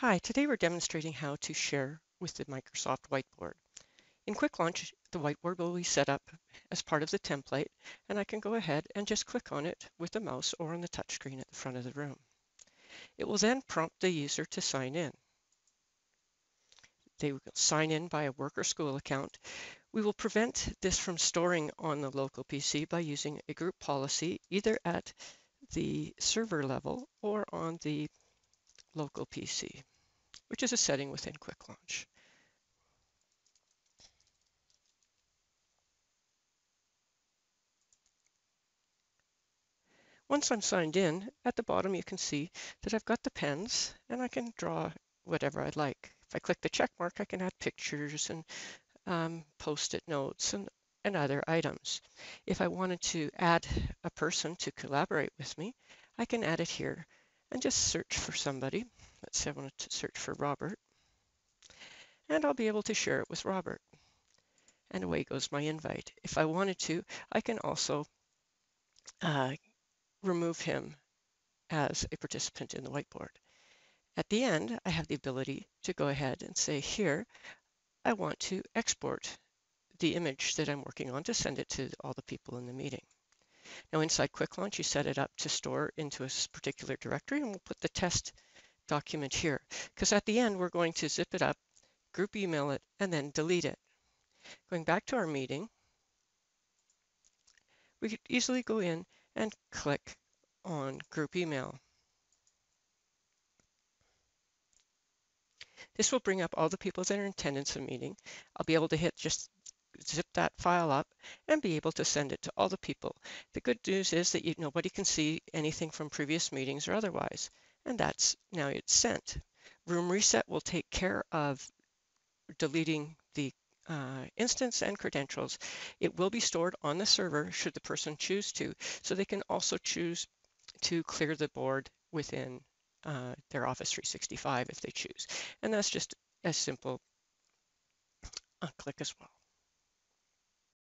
Hi, today we're demonstrating how to share with the Microsoft Whiteboard. In Quicklaunch, the whiteboard will be set up as part of the template, and I can go ahead and just click on it with the mouse or on the touchscreen at the front of the room. It will then prompt the user to sign in. They will sign in by a work or school account. We will prevent this from storing on the local PC by using a group policy either at the server level or on the local PC, which is a setting within Quicklaunch. Once I'm signed in, at the bottom you can see that I've got the pens and I can draw whatever I'd like. If I click the check mark, I can add pictures and um, post-it notes and, and other items. If I wanted to add a person to collaborate with me, I can add it here and just search for somebody. Let's say I wanted to search for Robert. And I'll be able to share it with Robert. And away goes my invite. If I wanted to, I can also uh, remove him as a participant in the whiteboard. At the end, I have the ability to go ahead and say here, I want to export the image that I'm working on to send it to all the people in the meeting. Now inside Quicklaunch, you set it up to store into a particular directory and we'll put the test document here because at the end we're going to zip it up, group email it, and then delete it. Going back to our meeting, we could easily go in and click on group email. This will bring up all the people that are in attendance in the meeting. I'll be able to hit just zip that file up and be able to send it to all the people. The good news is that you, nobody can see anything from previous meetings or otherwise, and that's now it's sent. Room Reset will take care of deleting the uh, instance and credentials. It will be stored on the server should the person choose to, so they can also choose to clear the board within uh, their Office 365 if they choose. And that's just as simple a click as well.